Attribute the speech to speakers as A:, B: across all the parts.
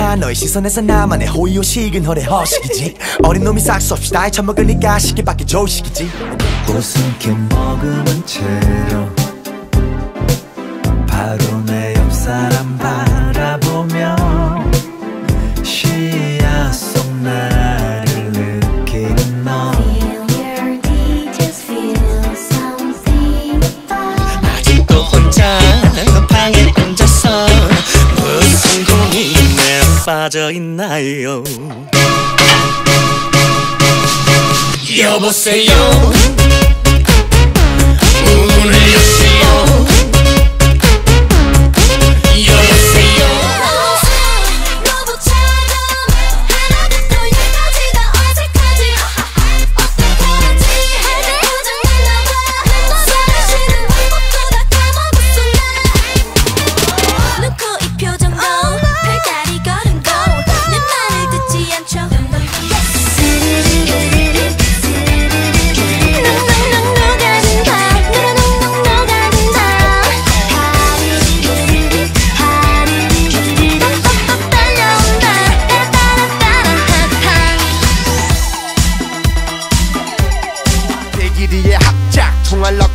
A: 하 너의 시선에서 나만의 호의호식은 허례 허식이지. 어린 놈이 싹수 없이 나의 처먹으니까 시기밖에 조식이지.
B: 웃음기 먹은 채로 바로 내 옆사람
C: 빠져 있나요? 여보세요?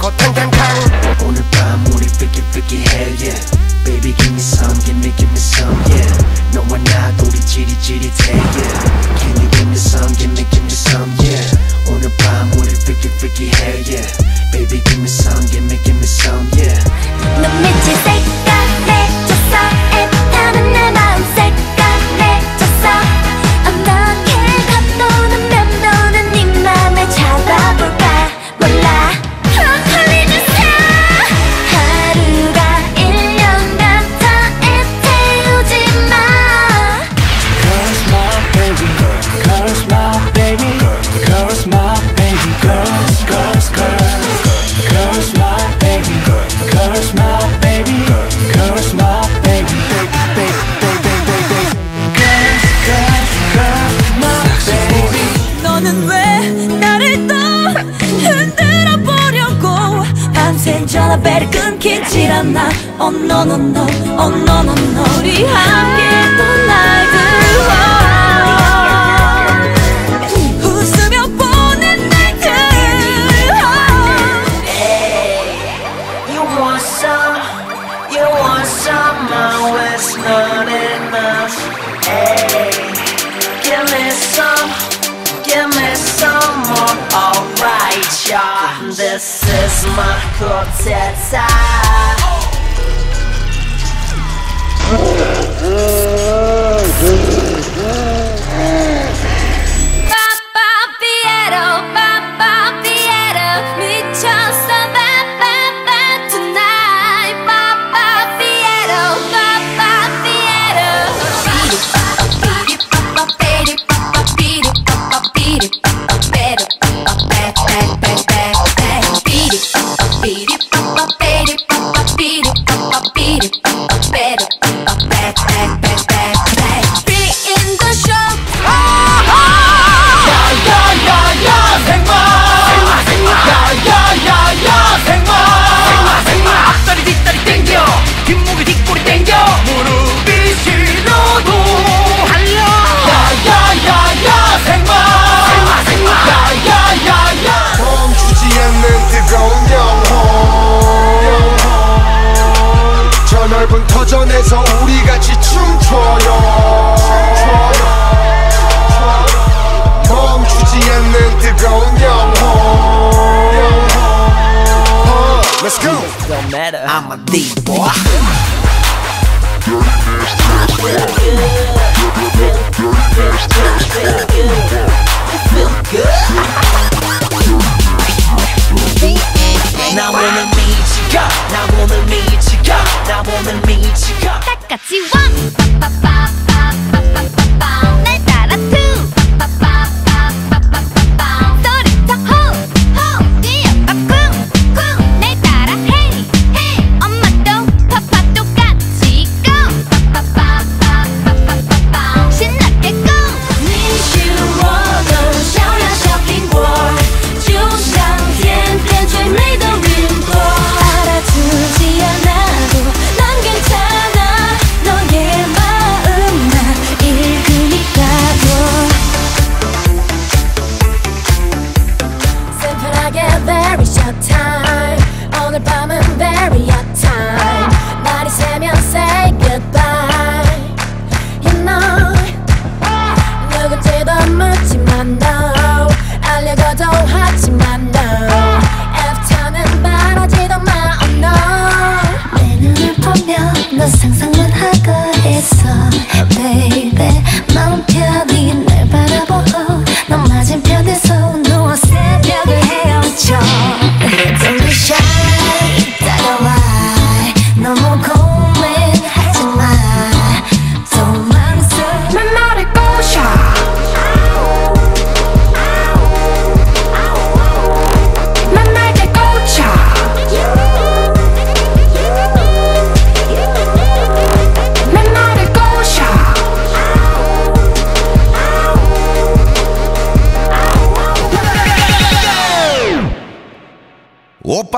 D: go
B: tang tang tang On the bar, moody, hell yeah. Baby, give me some, give me, give me some, yeah. 너와 나
E: 둘이
F: Oh no no no, oh no no no. 우리 함께 떠나들어 웃으며
B: You want some, you want some it's not enough. Give me some, give me some more. Alright y'all, this is my
D: corteza Mm-hmm. 넓은 터전에서 우리같이 춤춰요 멈추지 않는 뜨거운 영혼 Let's go!
A: Don't matter, I'm a D-boy
C: Dirty nasty ass fuck Dirty nasty ass fuck Feel good Now I wanna meet you, God Now
E: I wanna meet you 나보는 미치가 다 같이 왕 빠빠빠빠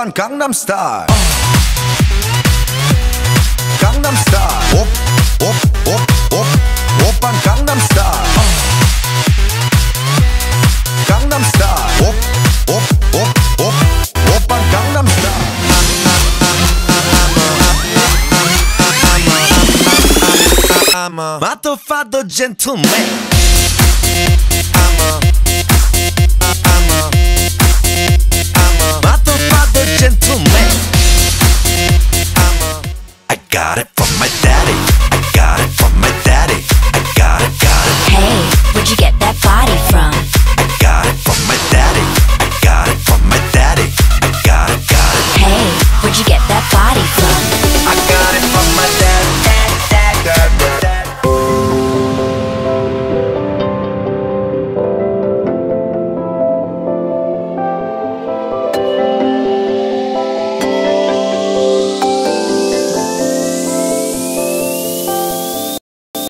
A: 오빤 강남스타일 강남스타일 옵옵옵옵 오빤 강남스타일 강남스타일 옵옵옵옵 오빤 강남스타일 I'm a motherfucker gentleman I'm a